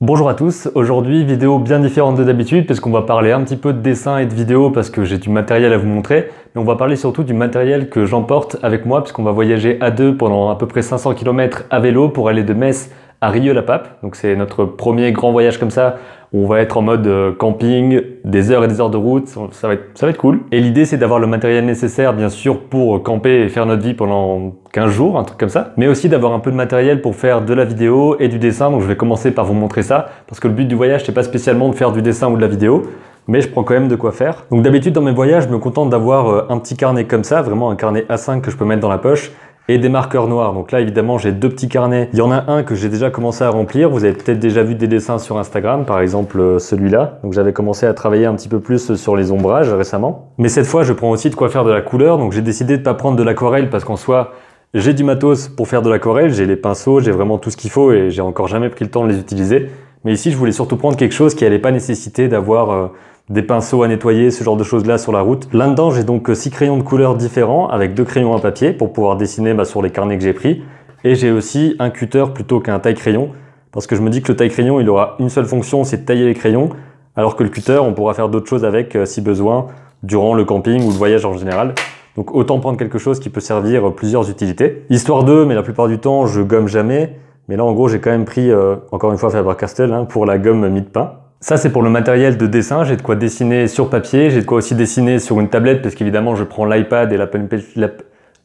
Bonjour à tous, aujourd'hui vidéo bien différente de d'habitude parce qu'on va parler un petit peu de dessin et de vidéo parce que j'ai du matériel à vous montrer, mais on va parler surtout du matériel que j'emporte avec moi puisqu'on va voyager à deux pendant à peu près 500 km à vélo pour aller de Metz à Rieux-la-Pape. Donc c'est notre premier grand voyage comme ça on va être en mode euh, camping, des heures et des heures de route, ça va être, ça va être cool. Et l'idée c'est d'avoir le matériel nécessaire bien sûr pour camper et faire notre vie pendant 15 jours, un truc comme ça, mais aussi d'avoir un peu de matériel pour faire de la vidéo et du dessin. Donc je vais commencer par vous montrer ça parce que le but du voyage c'est pas spécialement de faire du dessin ou de la vidéo, mais je prends quand même de quoi faire. Donc d'habitude dans mes voyages, je me contente d'avoir euh, un petit carnet comme ça, vraiment un carnet A5 que je peux mettre dans la poche et des marqueurs noirs. Donc là, évidemment, j'ai deux petits carnets. Il y en a un que j'ai déjà commencé à remplir. Vous avez peut-être déjà vu des dessins sur Instagram, par exemple euh, celui-là. Donc j'avais commencé à travailler un petit peu plus sur les ombrages récemment. Mais cette fois, je prends aussi de quoi faire de la couleur. Donc j'ai décidé de pas prendre de l'aquarelle parce qu'en soi, j'ai du matos pour faire de l'aquarelle. J'ai les pinceaux, j'ai vraiment tout ce qu'il faut et j'ai encore jamais pris le temps de les utiliser. Mais ici, je voulais surtout prendre quelque chose qui n'allait pas nécessiter d'avoir euh, des pinceaux à nettoyer, ce genre de choses-là sur la route. Là-dedans, j'ai donc six crayons de couleurs différents avec deux crayons à papier pour pouvoir dessiner bah, sur les carnets que j'ai pris. Et j'ai aussi un cutter plutôt qu'un taille-crayon parce que je me dis que le taille-crayon, il aura une seule fonction, c'est de tailler les crayons, alors que le cutter, on pourra faire d'autres choses avec euh, si besoin durant le camping ou le voyage en général. Donc autant prendre quelque chose qui peut servir plusieurs utilités. Histoire de, mais la plupart du temps, je gomme jamais. Mais là, en gros, j'ai quand même pris, euh, encore une fois, Faber-Castell hein, pour la gomme mie-de-pain. Ça, c'est pour le matériel de dessin. J'ai de quoi dessiner sur papier. J'ai de quoi aussi dessiner sur une tablette parce qu'évidemment, je prends l'iPad et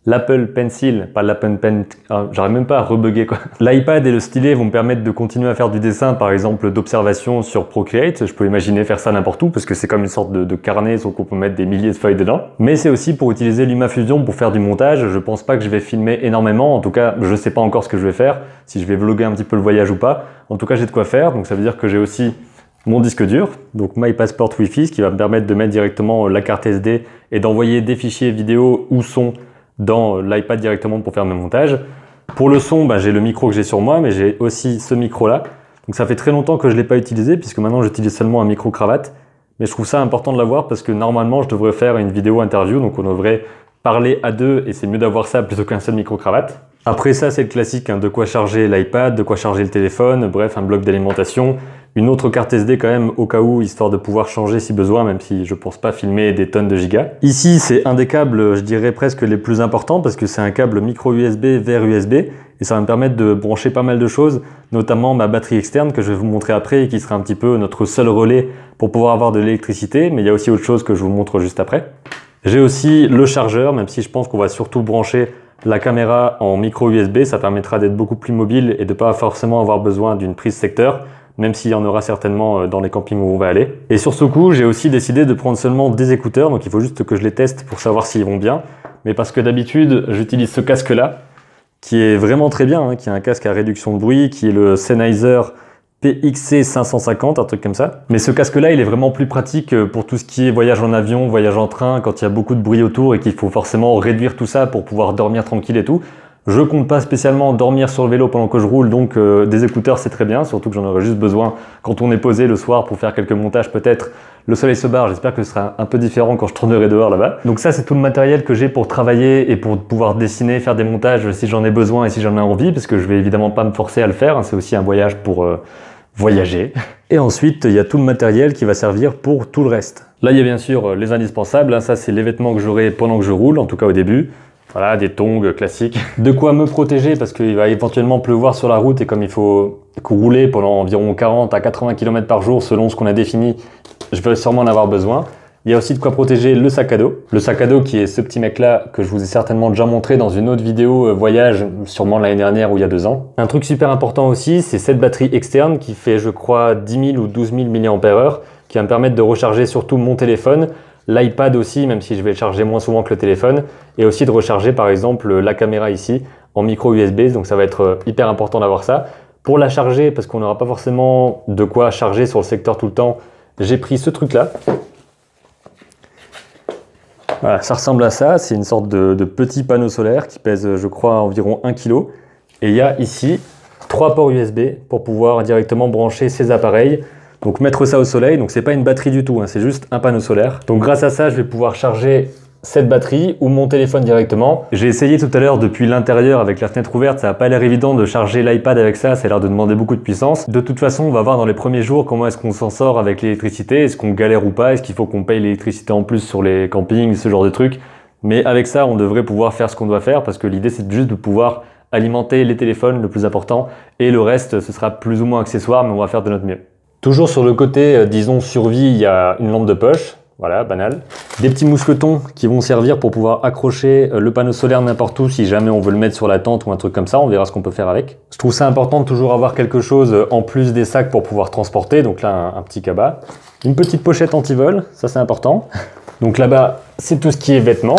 l'Apple Pencil, pas l'Apple Pen, ah, j'arrive même pas à rebugger quoi. L'iPad et le stylet vont me permettre de continuer à faire du dessin, par exemple d'observation sur Procreate. Je peux imaginer faire ça n'importe où parce que c'est comme une sorte de, carnet, sauf qu'on peut mettre des milliers de feuilles dedans. Mais c'est aussi pour utiliser LumaFusion pour faire du montage. Je pense pas que je vais filmer énormément. En tout cas, je sais pas encore ce que je vais faire, si je vais vlogger un petit peu le voyage ou pas. En tout cas, j'ai de quoi faire. Donc ça veut dire que j'ai aussi mon disque dur, donc My Passport Wi-Fi, ce qui va me permettre de mettre directement la carte SD et d'envoyer des fichiers vidéo ou son dans l'iPad directement pour faire mes montages. Pour le son, bah, j'ai le micro que j'ai sur moi, mais j'ai aussi ce micro-là. Donc ça fait très longtemps que je ne l'ai pas utilisé, puisque maintenant j'utilise seulement un micro-cravate. Mais je trouve ça important de l'avoir parce que normalement je devrais faire une vidéo interview, donc on devrait parler à deux et c'est mieux d'avoir ça plutôt qu'un seul micro-cravate. Après ça, c'est le classique, hein, de quoi charger l'iPad, de quoi charger le téléphone, bref, un bloc d'alimentation, une autre carte SD quand même au cas où, histoire de pouvoir changer si besoin, même si je pense pas filmer des tonnes de gigas. Ici, c'est un des câbles, je dirais presque les plus importants parce que c'est un câble micro USB vers USB et ça va me permettre de brancher pas mal de choses, notamment ma batterie externe que je vais vous montrer après et qui sera un petit peu notre seul relais pour pouvoir avoir de l'électricité, mais il y a aussi autre chose que je vous montre juste après. J'ai aussi le chargeur, même si je pense qu'on va surtout brancher la caméra en micro USB, ça permettra d'être beaucoup plus mobile et de pas forcément avoir besoin d'une prise secteur même s'il y en aura certainement euh, dans les campings où on va aller. Et sur ce coup, j'ai aussi décidé de prendre seulement des écouteurs, donc il faut juste que je les teste pour savoir s'ils vont bien. Mais parce que d'habitude, j'utilise ce casque-là, qui est vraiment très bien, hein, qui est un casque à réduction de bruit, qui est le Sennheiser PXC 550, un truc comme ça. Mais ce casque-là, il est vraiment plus pratique euh, pour tout ce qui est voyage en avion, voyage en train, quand il y a beaucoup de bruit autour et qu'il faut forcément réduire tout ça pour pouvoir dormir tranquille et tout. Je compte pas spécialement dormir sur le vélo pendant que je roule, donc euh, des écouteurs c'est très bien, surtout que j'en aurais juste besoin quand on est posé le soir pour faire quelques montages peut-être. Le soleil se barre, j'espère que ce sera un peu différent quand je tournerai dehors là-bas. Donc ça c'est tout le matériel que j'ai pour travailler et pour pouvoir dessiner, faire des montages si j'en ai besoin et si j'en ai envie, parce que je vais évidemment pas me forcer à le faire, hein. c'est aussi un voyage pour euh, voyager. Et ensuite il y a tout le matériel qui va servir pour tout le reste. Là il y a bien sûr euh, les indispensables, hein. ça c'est les vêtements que j'aurai pendant que je roule, en tout cas au début. Voilà, des tongs classiques. De quoi me protéger parce qu'il va éventuellement pleuvoir sur la route et comme il faut rouler pendant environ 40 à 80 km par jour selon ce qu'on a défini, je vais sûrement en avoir besoin. Il y a aussi de quoi protéger le sac à dos. Le sac à dos qui est ce petit mec là que je vous ai certainement déjà montré dans une autre vidéo euh, voyage, sûrement l'année dernière ou il y a deux ans. Un truc super important aussi, c'est cette batterie externe qui fait je crois 10 000 ou 12 000 mAh qui va me permettre de recharger surtout mon téléphone l'iPad aussi, même si je vais le charger moins souvent que le téléphone, et aussi de recharger par exemple la caméra ici en micro USB, donc ça va être euh, hyper important d'avoir ça. Pour la charger, parce qu'on n'aura pas forcément de quoi charger sur le secteur tout le temps, j'ai pris ce truc là. Voilà, ça ressemble à ça, c'est une sorte de, petit panneau solaire qui pèse je crois environ 1 kg. Et il y a ici trois ports USB pour pouvoir directement brancher ces appareils. Donc mettre ça au soleil, donc c'est pas une batterie du tout, hein, c'est juste un panneau solaire. Donc grâce à ça, je vais pouvoir charger cette batterie ou mon téléphone directement. J'ai essayé tout à l'heure depuis l'intérieur avec la fenêtre ouverte, ça n'a pas l'air évident de charger l'iPad avec ça, ça a l'air de demander beaucoup de puissance. De toute façon, on va voir dans les premiers jours comment est-ce qu'on s'en sort avec l'électricité, est-ce qu'on galère ou pas, est-ce qu'il faut qu'on paye l'électricité en plus sur les campings, ce genre de trucs. Mais avec ça, on devrait pouvoir faire ce qu'on doit faire parce que l'idée c'est juste de pouvoir alimenter les téléphones le plus important et le reste ce sera plus ou moins accessoire mais on va faire de notre mieux. Toujours sur le côté, euh, disons, survie, il y a une lampe de poche. Voilà, banal. Des petits mousquetons qui vont servir pour pouvoir accrocher euh, le panneau solaire n'importe où si jamais on veut le mettre sur la tente ou un truc comme ça. On verra ce qu'on peut faire avec. Je trouve ça important de toujours avoir quelque chose euh, en plus des sacs pour pouvoir transporter. Donc là, un, petit cabas. Une petite pochette anti-vol, ça c'est important. Donc là-bas, c'est tout ce qui est vêtements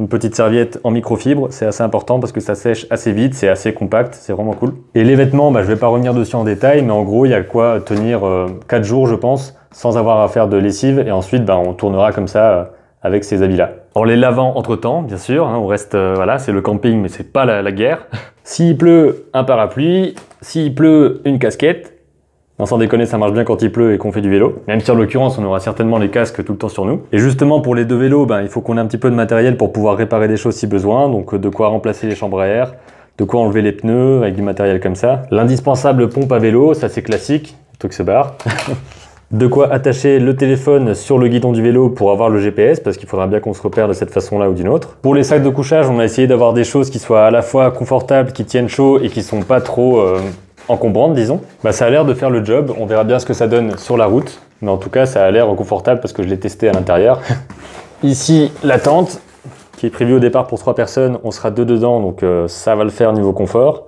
une petite serviette en microfibre, c'est assez important parce que ça sèche assez vite, c'est assez compact, c'est vraiment cool. Et les vêtements, bah, je vais pas revenir dessus en détail, mais en gros, il y a quoi tenir 4 euh, jours, je pense, sans avoir à faire de lessive, et ensuite, bah, on tournera comme ça euh, avec ces habits-là. En les lavant entre-temps, bien sûr, hein, on reste, euh, voilà, c'est le camping, mais c'est pas la guerre. S'il pleut, un parapluie, s'il pleut, une casquette, non, sans déconner, ça marche bien quand il pleut et qu'on fait du vélo. Même si en l'occurrence, on aura certainement les casques tout le temps sur nous. Et justement, pour les deux vélos, ben, il faut qu'on ait un petit peu de matériel pour pouvoir réparer des choses si besoin. Donc, de quoi remplacer les chambres à air, de quoi enlever les pneus avec du matériel comme ça. L'indispensable pompe à vélo, ça c'est classique, le truc se barre. de quoi attacher le téléphone sur le guidon du vélo pour avoir le GPS, parce qu'il faudra bien qu'on se repère de cette façon-là ou d'une autre. Pour les sacs de couchage, on a essayé d'avoir des choses qui soient à la fois confortables, qui tiennent chaud et qui sont pas trop... Euh, encombrante, disons, bah, ça a l'air de faire le job. On verra bien ce que ça donne sur la route. Mais en tout cas, ça a l'air confortable parce que je l'ai testé à l'intérieur. Ici, la tente, qui est prévue au départ pour trois personnes. On sera deux dedans, donc euh, ça va le faire niveau confort.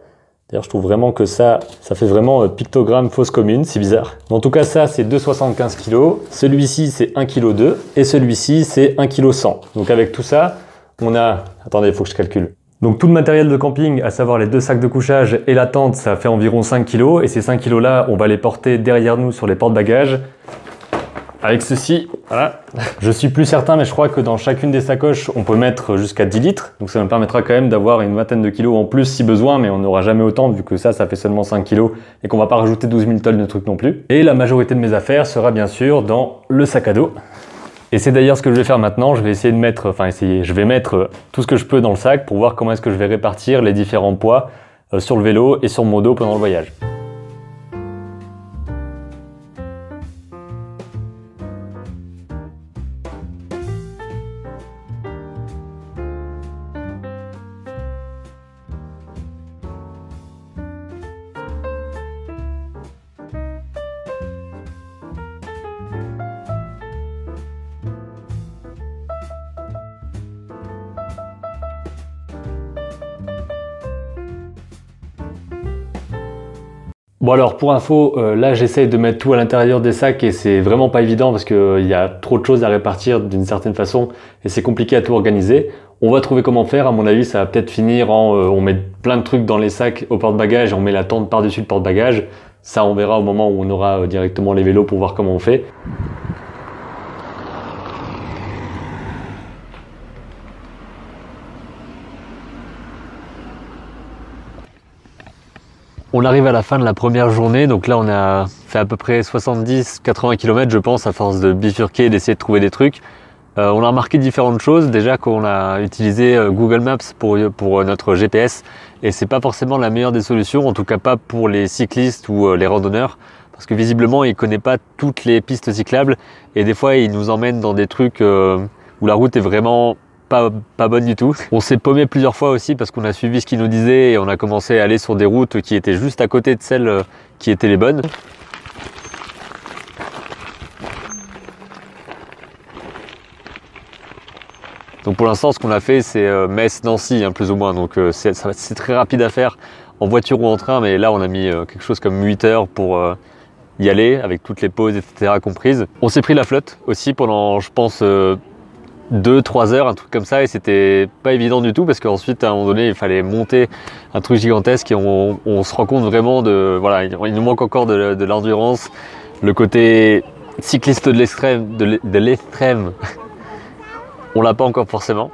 D'ailleurs, je trouve vraiment que ça, ça fait vraiment euh, pictogramme fausse commune, c'est bizarre. en tout cas, ça, c'est 2,75 kg. Celui-ci, c'est 1,2 kg. Et celui-ci, c'est 1,1 kg. Donc avec tout ça, on a... Attendez, il faut que je calcule. Donc tout le matériel de camping, à savoir les deux sacs de couchage et la tente, ça fait environ 5 kg. Et ces 5 kg là, on va les porter derrière nous sur les porte-bagages. Avec ceci, voilà. Je suis plus certain, mais je crois que dans chacune des sacoches, on peut mettre jusqu'à 10 litres. Donc ça me permettra quand même d'avoir une vingtaine de kilos en plus si besoin, mais on n'aura jamais autant vu que ça, ça fait seulement 5 kg et qu'on va pas rajouter 12 000 tonnes de trucs non plus. Et la majorité de mes affaires sera bien sûr dans le sac à dos. Et c'est d'ailleurs ce que je vais faire maintenant. Je vais essayer de mettre, enfin essayer, je vais mettre tout ce que je peux dans le sac pour voir comment est-ce que je vais répartir les différents poids euh, sur le vélo et sur mon dos pendant le voyage. Bon alors pour info, euh, là j'essaie de mettre tout à l'intérieur des sacs et c'est vraiment pas évident parce qu'il euh, y a trop de choses à répartir d'une certaine façon et c'est compliqué à tout organiser. On va trouver comment faire, à mon avis ça va peut-être finir en euh, on met plein de trucs dans les sacs au porte-bagages on met la tente par-dessus le porte-bagages. Ça on verra au moment où on aura directement les vélos pour voir comment on fait. On arrive à la fin de la première journée, donc là on a fait à peu près 70-80 km je pense à force de bifurquer, d'essayer de trouver des trucs. Euh, on a remarqué différentes choses, déjà qu'on a utilisé euh, Google Maps pour, pour euh, notre GPS et c'est pas forcément la meilleure des solutions, en tout cas pas pour les cyclistes ou les randonneurs. Parce que visiblement il connaît pas toutes les pistes cyclables. Et des fois il nous emmène dans des trucs où la route est vraiment pas, bonne du tout. On s'est paumé plusieurs fois aussi parce qu'on a suivi ce qu'il nous disait et on a commencé à aller sur des routes qui étaient juste à côté de celles euh, qui étaient les bonnes. Donc pour l'instant, ce qu'on a fait, c'est euh, Metz-Nancy, hein, plus ou moins. Donc euh, c'est très rapide à faire en voiture ou en train, mais là, on a mis quelque chose comme 8 heures pour y aller, avec toutes les pauses, etc. comprises. On s'est pris la flotte aussi pendant, je pense, 2-3 heures, un truc comme ça, et c'était pas évident du tout parce qu'ensuite à un moment donné il fallait monter un truc gigantesque et on, se rend compte vraiment de. Voilà, il nous manque encore de, l'endurance, le côté cycliste de l'extrême, de l'extrême, on l'a pas encore forcément.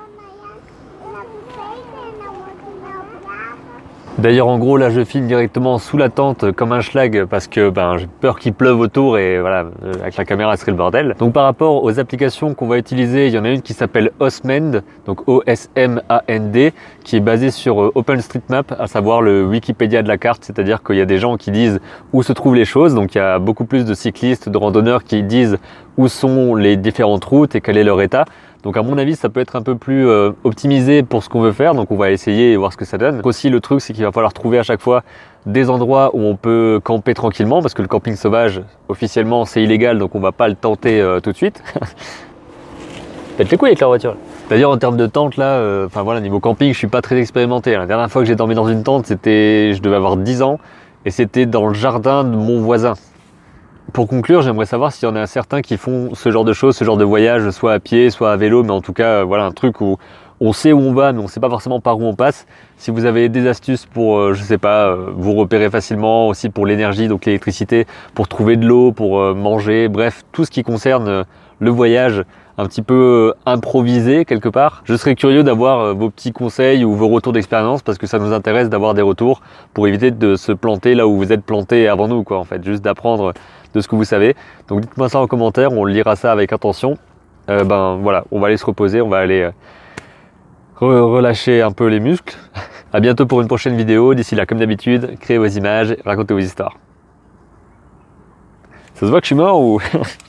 D'ailleurs, en gros, là, je filme directement sous la tente comme un schlag parce que ben, j'ai peur qu'il pleuve autour et voilà, euh, avec la caméra, ce serait le bordel. Donc, par rapport aux applications qu'on va utiliser, il y en a une qui s'appelle Osmand, donc O-S-M-A-N-D, qui est basée sur euh, OpenStreetMap, à savoir le Wikipédia de la carte, c'est-à-dire qu'il y a des gens qui disent où se trouvent les choses. Donc, il y a beaucoup plus de cyclistes, de randonneurs qui disent où sont les différentes routes et quel est leur état. Donc à mon avis, ça peut être un peu plus euh, optimisé pour ce qu'on veut faire. Donc on va essayer et voir ce que ça donne. Aussi le truc, c'est qu'il va falloir trouver à chaque fois des endroits où on peut camper tranquillement parce que le camping sauvage, officiellement, c'est illégal, donc on va pas le tenter euh, tout de suite. Faites les couilles avec la voiture. D'ailleurs, en termes de tente, là, euh, enfin voilà, niveau camping, je suis pas très expérimenté. La dernière fois que j'ai dormi dans une tente, c'était, je devais avoir 10 ans, et c'était dans le jardin de mon voisin. Pour conclure, j'aimerais savoir s'il y en a certains qui font ce genre de choses, ce genre de voyage, soit à pied, soit à vélo, mais en tout cas, voilà, un truc où on sait où on va, mais on ne sait pas forcément par où on passe. Si vous avez des astuces pour, euh, je sais pas, euh, vous repérer facilement, aussi pour l'énergie, donc l'électricité, pour trouver de l'eau, pour euh, manger, bref, tout ce qui concerne le voyage un petit peu improvisé quelque part. Je serais curieux d'avoir vos petits conseils ou vos retours d'expérience parce que ça nous intéresse d'avoir des retours pour éviter de se planter là où vous êtes planté avant nous, quoi, en fait, juste d'apprendre de ce que vous savez. Donc dites-moi ça en commentaire, on lira ça avec attention. ben voilà, on va aller se reposer, on va aller relâcher un peu les muscles. À bientôt pour une prochaine vidéo. D'ici là, comme d'habitude, créez vos images, racontez vos histoires. Ça se voit que je suis mort ou?